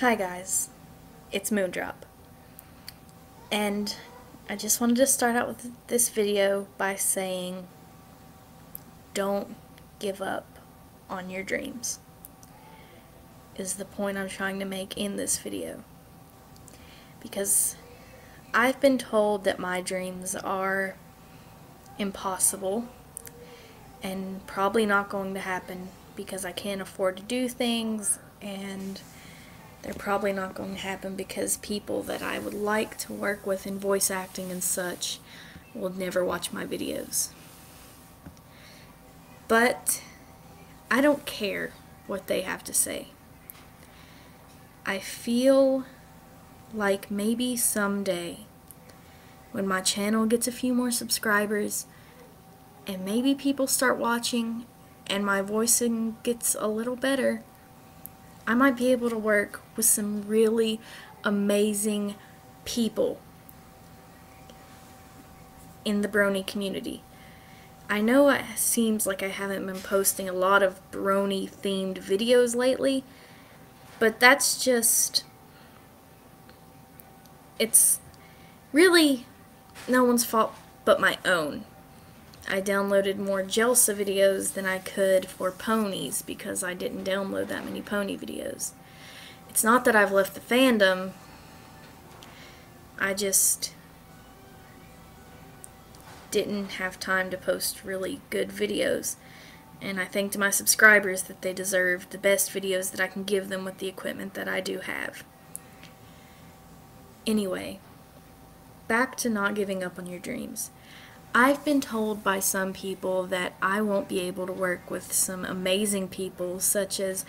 Hi guys, it's Moondrop. And I just wanted to start out with this video by saying don't give up on your dreams is the point I'm trying to make in this video. Because I've been told that my dreams are impossible and probably not going to happen because I can't afford to do things and they're probably not going to happen because people that I would like to work with in voice acting and such will never watch my videos. But I don't care what they have to say. I feel like maybe someday when my channel gets a few more subscribers and maybe people start watching and my voicing gets a little better, I might be able to work with some really amazing people in the Brony community. I know it seems like I haven't been posting a lot of Brony themed videos lately, but that's just, it's really no one's fault but my own. I downloaded more Jelsa videos than I could for ponies because I didn't download that many pony videos. It's not that I've left the fandom, I just didn't have time to post really good videos. And I think to my subscribers that they deserve the best videos that I can give them with the equipment that I do have. Anyway, back to not giving up on your dreams. I've been told by some people that I won't be able to work with some amazing people such as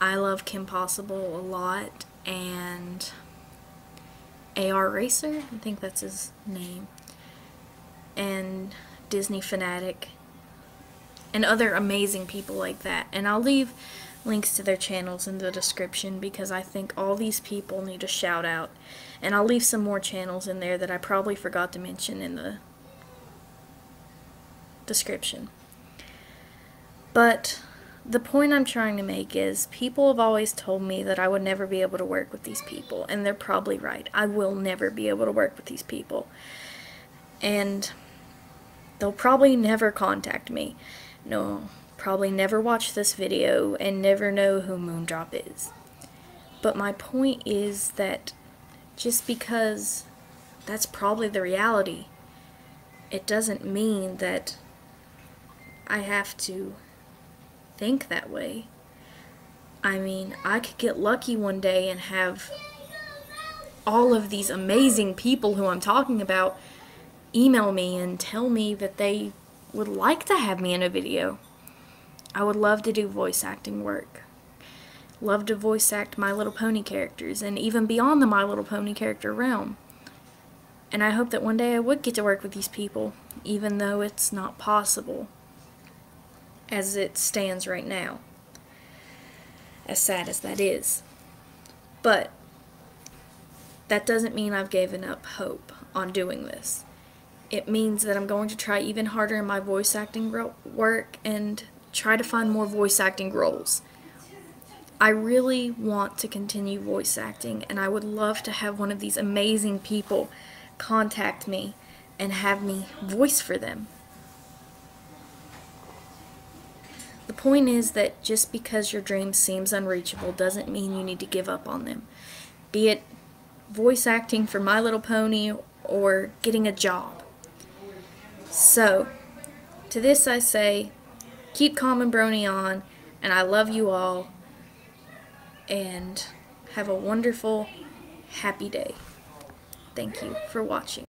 I love Kim Possible a lot and AR Racer, I think that's his name, and Disney Fanatic and other amazing people like that. And I'll leave links to their channels in the description because I think all these people need a shout out. And I'll leave some more channels in there that I probably forgot to mention in the description. But the point I'm trying to make is people have always told me that I would never be able to work with these people, and they're probably right. I will never be able to work with these people. And they'll probably never contact me. No, probably never watch this video and never know who Moondrop is. But my point is that just because that's probably the reality, it doesn't mean that I have to think that way. I mean, I could get lucky one day and have all of these amazing people who I'm talking about email me and tell me that they would like to have me in a video. I would love to do voice acting work. Love to voice act My Little Pony characters and even beyond the My Little Pony character realm. And I hope that one day I would get to work with these people, even though it's not possible as it stands right now. As sad as that is. But that doesn't mean I've given up hope on doing this. It means that I'm going to try even harder in my voice acting work and try to find more voice acting roles. I really want to continue voice acting and I would love to have one of these amazing people contact me and have me voice for them. The point is that just because your dream seems unreachable doesn't mean you need to give up on them. Be it voice acting for My Little Pony or getting a job. So, to this I say, keep calm and brony on, and I love you all, and have a wonderful, happy day. Thank you for watching.